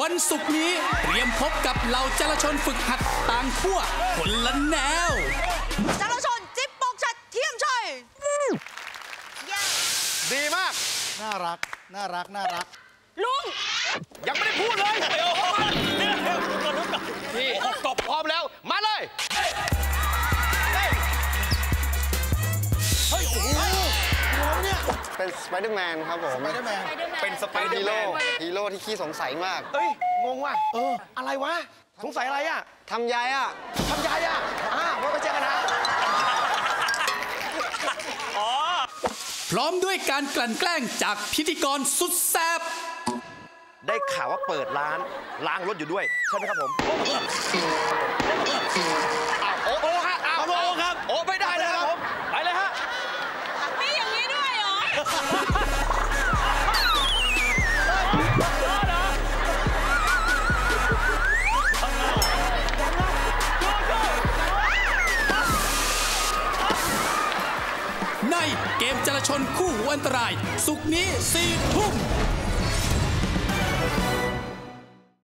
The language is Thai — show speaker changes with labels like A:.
A: วันศุกร์นี้เตรียมพบกับเหล่าจรชนฝึกหัดต่างขั้วคนละแนว
B: จารชนจิ๊บปกชัดเที่ยงชัย
C: ดีมาก
D: น่ารัก น่ารัก น่ารัก
B: ลุง
C: ยัง เป็
E: นสไปเดอร์แมนครับผม
D: ไปได้แมน
C: เป็นสไปเดอ
E: ฮี
C: ร์แม
E: โร่
C: น
E: ฮีโร่ที่ขี้สงสัยมาก
C: เอ้ย งงว่ะ เออ อะไรวะ สงสัยอะไรอะ
E: ทำยายอะ
C: ทำยายอะ อ่าไว้ไปเจอกันนะ
A: พร้อมด้วยการกลั่นแกล้งจากพิธีกรสุดแซ่บ
C: ได้ข่าวว่าเปิดร้านล้างรถอยู่ด้วย ใช่ไหมครับผม
A: ในเกมจราชนคู่อันตราย สุกนี้สี่ทุ่ม